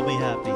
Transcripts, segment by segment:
I'll be happy.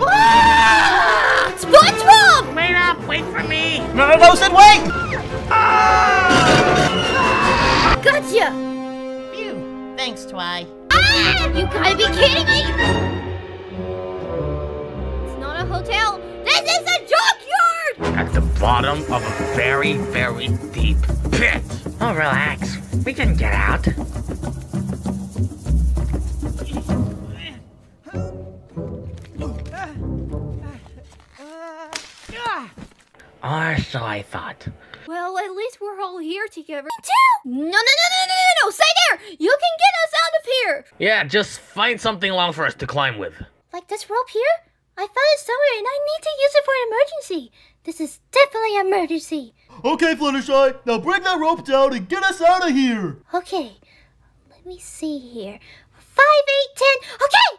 Ah! SpongeBob! Wait up, wait for me. No, no, no, Sid, wait! Gotcha! Phew. Thanks, Twi. Ah! You gotta be kidding me! It's not a hotel. This is a junkyard! At the bottom of a very, very deep pit. Oh, relax. We can get out. Or so I thought. Well, at least we're all here together. Me too! No, no, no, no, no, no, no! Stay there! You can get us out of here! Yeah, just find something long for us to climb with. Like this rope here? I found it somewhere and I need to use it for an emergency. This is definitely an emergency. Okay, Fluttershy, now bring that rope down and get us out of here! Okay, let me see here. Five, eight, ten. Okay!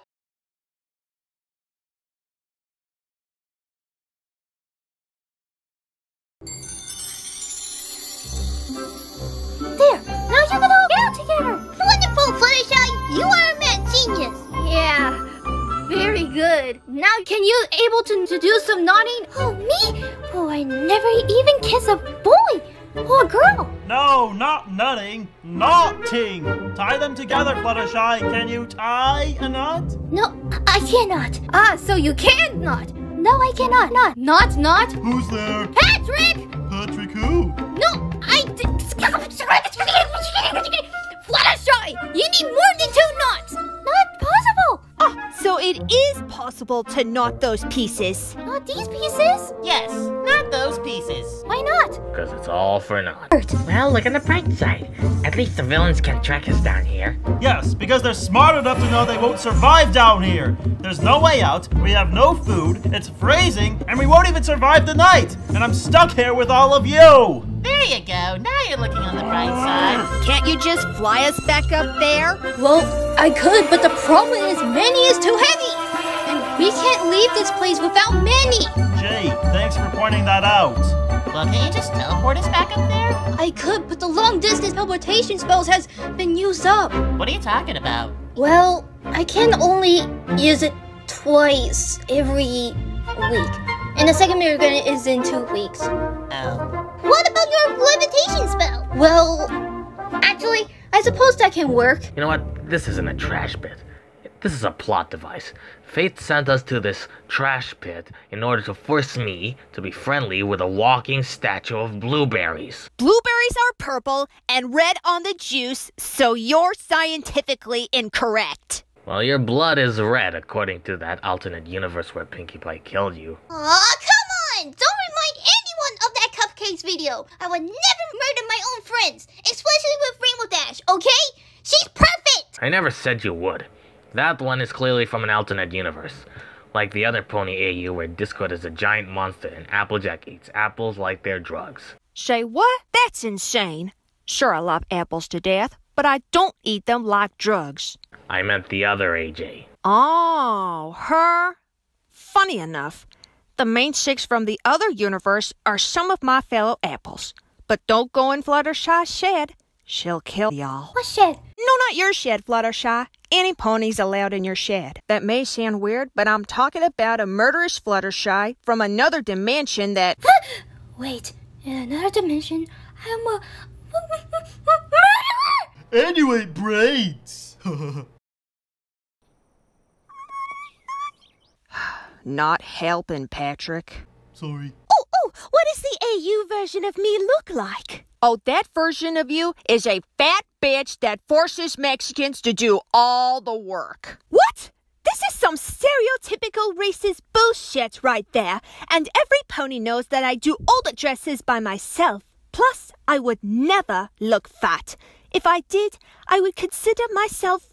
There! Now you can all get out together! Wonderful, Fluttershy! You are a mad genius! Yeah, very good. Now can you able to, to do some nodding? Oh, me? Oh, I never even kiss a boy or a girl. No, not nutting, knotting! Tie them together, Fluttershy. Can you tie a knot? No, I cannot. Ah, so you can not. No, I cannot. Not. Not, not. Who's there? Patrick! Patrick who? No, I did. Fluttershy! You need more than two knots! Not possible! Ah, so it is possible to knot those pieces. Not these pieces? Yes, Because it's all for naught. Well, look on the bright side. At least the villains can track us down here. Yes, because they're smart enough to know they won't survive down here. There's no way out, we have no food, it's freezing, and we won't even survive the night. And I'm stuck here with all of you. There you go. Now you're looking on the bright side. Can't you just fly us back up there? Well, I could, but the problem is Manny is too heavy! And we can't leave this place without Manny! Jay, thanks for pointing that out. Well, can you just teleport us back up there? I could, but the long distance teleportation spells has been used up. What are you talking about? Well, I can only use it twice every week. And the second miracle is in two weeks. Oh. What about your levitation spell? Well, actually, I suppose that can work. You know what? This isn't a trash pit. This is a plot device. Fate sent us to this trash pit in order to force me to be friendly with a walking statue of blueberries. Blueberries are purple and red on the juice, so you're scientifically incorrect. Well, your blood is red according to that alternate universe where Pinkie Pie killed you. Aw, come on! Don't remind anyone of that cupcakes video. I would never murder my own friends, especially with Rainbow Dash, okay? She's perfect! I never said you would. That one is clearly from an alternate universe. Like the other Pony AU where Discord is a giant monster and Applejack eats apples like they're drugs. Say what? That's insane. Sure, I love apples to death, but I don't eat them like drugs. I meant the other AJ. Oh, her? Funny enough, the mane six from the other universe are some of my fellow apples. But don't go in Fluttershy's shed. She'll kill y'all. What shed? No, not your shed, Fluttershy. Any ponies allowed in your shed. That may sound weird, but I'm talking about a murderous Fluttershy from another dimension that. Wait, in another dimension, I'm a murderer! And you ate braids. Not helping, Patrick. Sorry. Oh, oh, what does the AU version of me look like? Oh, that version of you is a fat bitch that forces Mexicans to do all the work. What? This is some stereotypical racist bullshit right there. And every pony knows that I do all the dresses by myself. Plus, I would never look fat. If I did, I would consider myself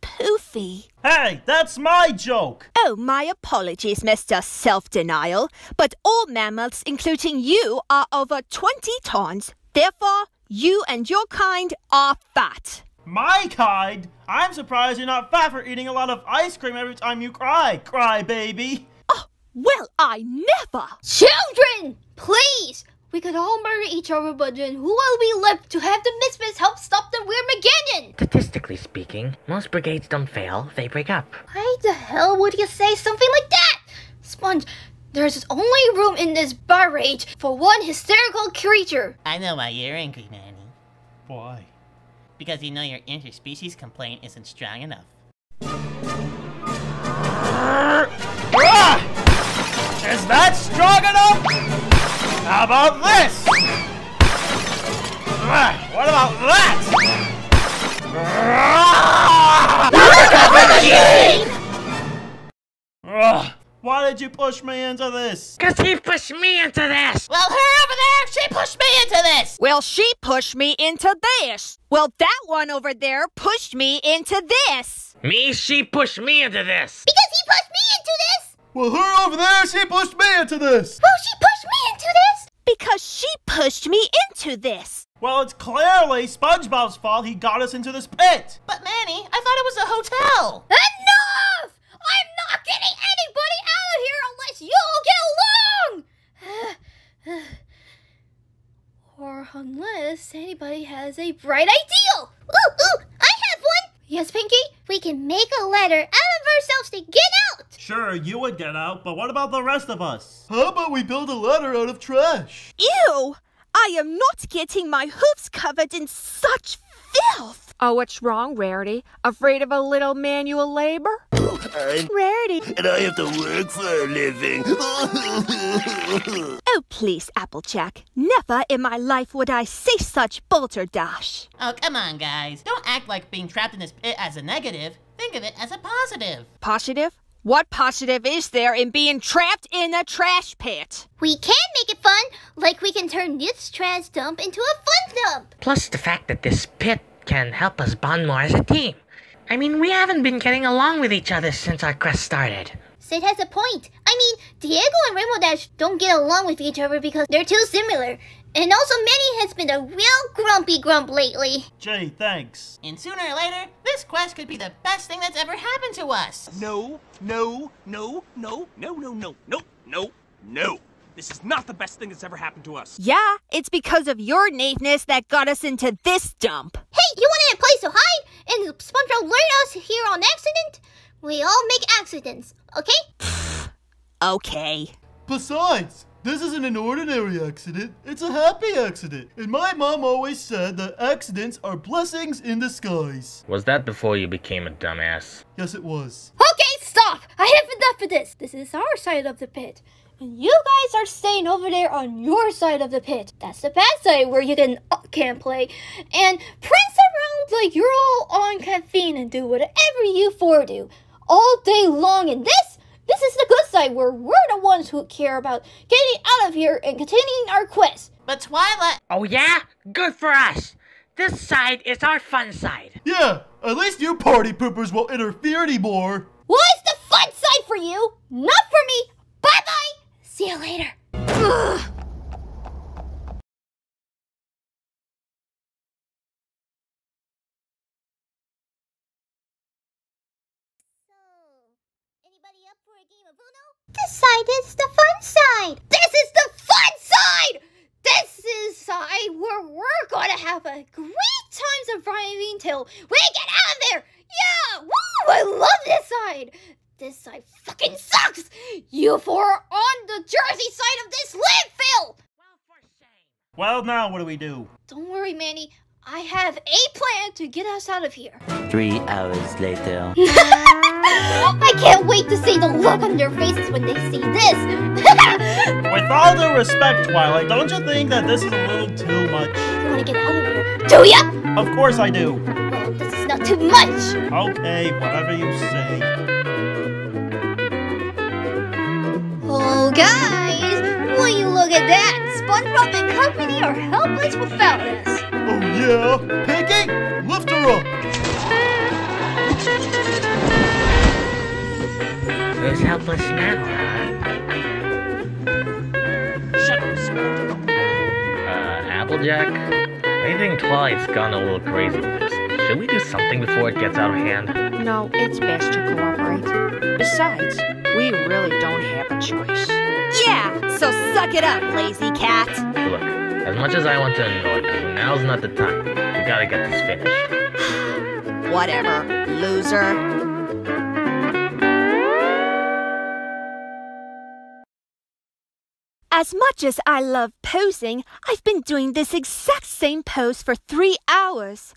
poofy. Hey, that's my joke. Oh, my apologies, Mr. Self Denial, but all mammals, including you, are over 20 tons. Therefore, you and your kind are fat. My kind? I'm surprised you're not fat for eating a lot of ice cream every time you cry, cry baby. Oh, well, I never. Children! Please! We could all murder each other, but then who will be left to have the Misfits help stop the Weirdmageddon? Statistically speaking, most brigades don't fail, they break up. Why the hell would you say something like that? Sponge, there's only room in this bar rage for one hysterical creature. I know why you're angry, Manny. Why? Because you know your interspecies complaint isn't strong enough. Ah! Is that strong enough? How about this? Ah, what about that? Why did you push me into this? Cause he pushed me into this! Well, her over there, she pushed me into this! Well, she pushed me into this. Well, that one over there pushed me into this. Me, she pushed me into this! Because he pushed me into this? Well, her over there, she pushed me into this. Well, she pushed me into this? Because she pushed me into this. Well, it's clearly SpongeBob's fault he got us into this pit. But Manny, I thought it was a hotel! Enough! I'm not getting anybody out of you all get along! or unless anybody has a bright idea! Ooh, ooh, I have one! Yes, Pinkie? We can make a letter out of ourselves to get out! Sure, you would get out, but what about the rest of us? How about we build a ladder out of trash? Ew! I am not getting my hoofs covered in such filth. Oh, what's wrong, Rarity? Afraid of a little manual labor? I'm Rarity. and I have to work for a living. Oh, please, Applejack. Never in my life would I say such balderdash. Oh, come on, guys. Don't act like being trapped in this pit as a negative. Think of it as a positive. Positive? What positive is there in being trapped in a trash pit? We can make it fun, like we can turn this trash dump into a fun dump! Plus the fact that this pit can help us bond more as a team. I mean, we haven't been getting along with each other since our quest started. Sid has a point. I mean, Diego and Rainbow Dash don't get along with each other because they're too similar. And also, Manny has been a real grumpy grump lately. Gee, thanks. And sooner or later, this quest could be the best thing that's ever happened to us. No, no, no, no, no, no, no, no, no, no. This is not the best thing that's ever happened to us. Yeah, it's because of your knaveness that got us into this dump. Hey, you wanted a place to hide? And SpongeBob lured us here on accident? We all make accidents, okay? Okay. Besides, this isn't an ordinary accident, it's a happy accident. And my mom always said that accidents are blessings in disguise. Was that before you became a dumbass? Yes, it was. Okay, stop! I have enough of this. This is our side of the pit. And you guys are staying over there on your side of the pit. That's the bad side where you can uh, can play and prance around like you're all on caffeine and do whatever you four do all day long. And this, this is the good side where we're the ones who care about getting out of here and continuing our quest. But Twilight. Oh yeah? Good for us! This side is our fun side. Yeah, at least you party poopers won't interfere anymore. What's the fun side for you? Not for me. Bye bye. See you later. Ugh. Anybody up for a game of Uno? This side is the fun side. This is the fun side. This is side where we're gonna have a great time surviving till we get out of there. Yeah, woo! I love this side. This side fucking sucks. You four are on the Jersey side of this landfill. Well, now what do we do? Don't worry, Manny. I have a plan to get us out of here. Three hours later. I can't wait to see the look on their faces when they see this. With all due respect, Twilight, don't you think that this is a little too much? you want to get out of here? Do ya? Of course I do. Well, this is not too much. Okay, whatever you say. Oh, guys, will you look at that? SpongeBob and company are helpless without us. Oh yeah? Pinkie, lift her up! Who's helpless now, huh? Shut up, Sport. Uh, Applejack? I think Twilight's gone a little crazy with this. Should we do something before it gets out of hand? No, it's best to cooperate. Besides, we really don't have a choice. Yeah, so suck it up, lazy cat. Look, As much as I want to annoy you, now's not the time. We gotta get this finished. Whatever, loser. As much as I love posing, I've been doing this exact same pose for three hours.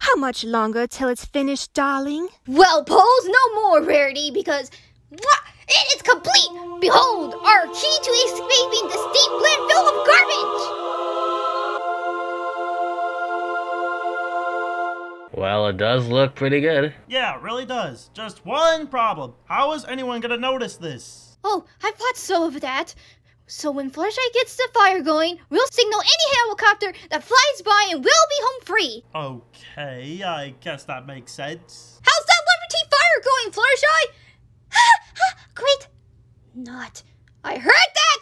How much longer till it's finished, darling? Well, pose no more, Rarity, because mwah, it is complete! Behold, our key to escaping this deep landfill of garbage! Well, it does look pretty good. Yeah, it really does. Just one problem. How is anyone gonna notice this? Oh, I thought so of that. So when Fluttershy gets the fire going, we'll signal any helicopter that flies by and we'll be home free. Okay, I guess that makes sense. How's that Liberty fire going, Fluttershy? Ah! Great. Not. I heard that!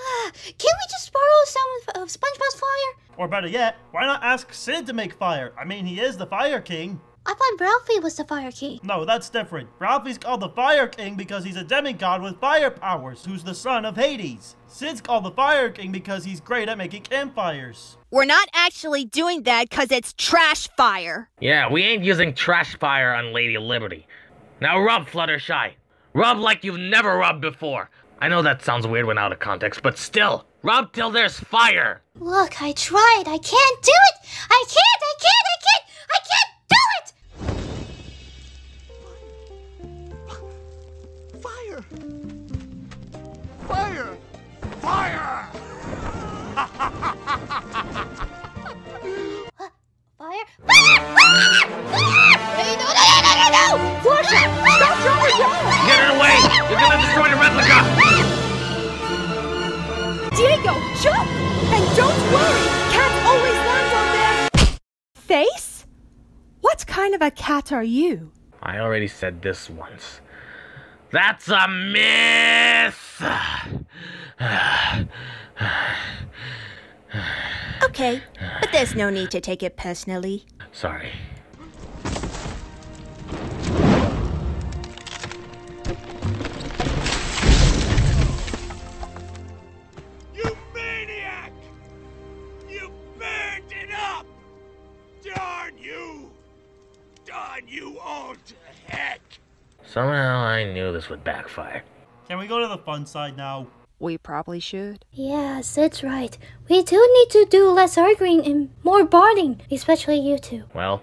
Ah, can we just borrow some of SpongeBob's fire? Or better yet, why not ask Sid to make fire? I mean, he is the Fire King. I thought Ralphie was the fire king. No, that's different. Ralphie's called the Fire King because he's a demigod with fire powers, who's the son of Hades. Sid's called the Fire King because he's great at making campfires. We're not actually doing that because it's trash fire. Yeah, we ain't using trash fire on Lady Liberty. Now rub, Fluttershy. Rub like you've never rubbed before. I know that sounds weird when out of context, but still, rub till there's fire. Look, I tried. I can't do kind of a cat are you? I already said this once. That's a myth! Okay, but there's no need to take it personally. Sorry. Somehow I knew this would backfire. Can we go to the fun side now? We probably should. Yes, that's right. We do need to do less arguing and more bonding, especially you two. Well,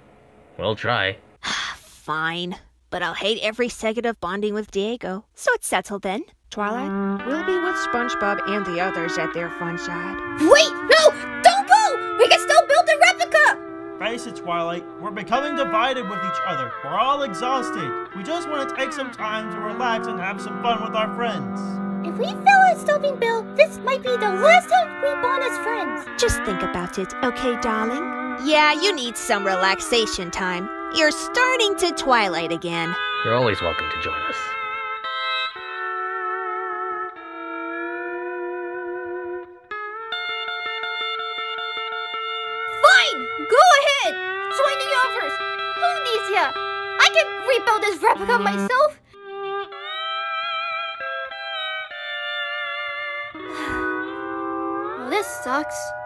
we'll try. Fine, but I'll hate every second of bonding with Diego. So it's settled then. Twilight, we'll be with SpongeBob and the others at their fun side. Wait, no! Replica! Face it, Twilight. We're becoming divided with each other. We're all exhausted. We just want to take some time to relax and have some fun with our friends. If we fail at stopping Bill, this might be the last time we bond as friends. Just think about it, okay, darling? Yeah, you need some relaxation time. You're starting to twilight again. You're always welcome to join us. Can rebuild this replica mm. myself! well, this sucks.